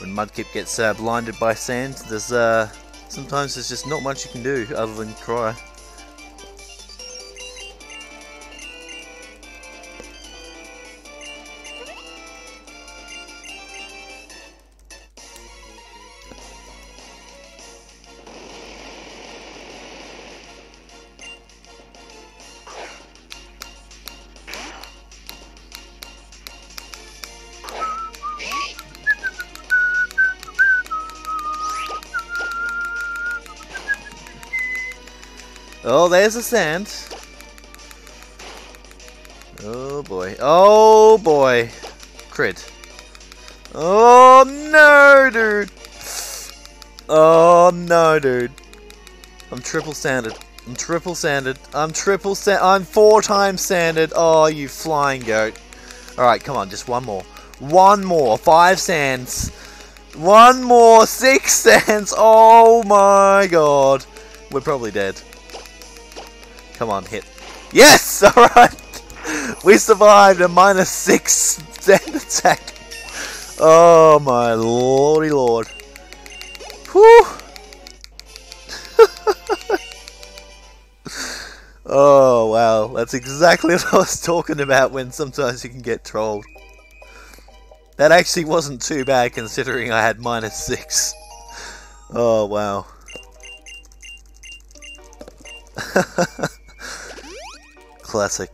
when Mudkip gets uh, blinded by sand, there's uh, sometimes there's just not much you can do other than cry. Oh, there's the sand. Oh boy. Oh boy. Crit. Oh no, dude. Oh no, dude. I'm triple sanded. I'm triple sanded. I'm triple sand. I'm four times sanded. Oh, you flying goat. Alright, come on, just one more. One more. Five sands. One more. Six sands. Oh my god. We're probably dead. Come on, hit. Yes! Alright! We survived a minus six sand attack. Oh my lordy lord. Whew! oh wow, that's exactly what I was talking about when sometimes you can get trolled. That actually wasn't too bad considering I had minus six. Oh wow. Classic